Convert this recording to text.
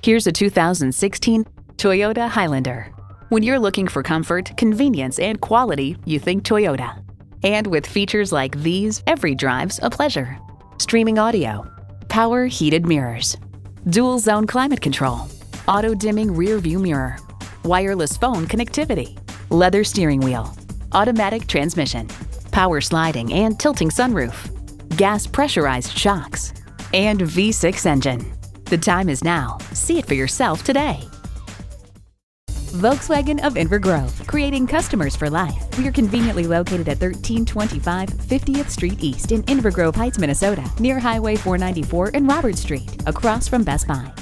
Here's a 2016 Toyota Highlander. When you're looking for comfort, convenience, and quality, you think Toyota. And with features like these, every drive's a pleasure. Streaming audio, power heated mirrors, dual zone climate control, auto dimming rear view mirror, wireless phone connectivity, leather steering wheel, automatic transmission, power sliding and tilting sunroof, gas pressurized shocks, and V6 engine. The time is now. See it for yourself today. Volkswagen of Inver Grove, creating customers for life. We are conveniently located at 1325 50th Street East in Inver Grove Heights, Minnesota, near Highway 494 and Robert Street, across from Best Buy.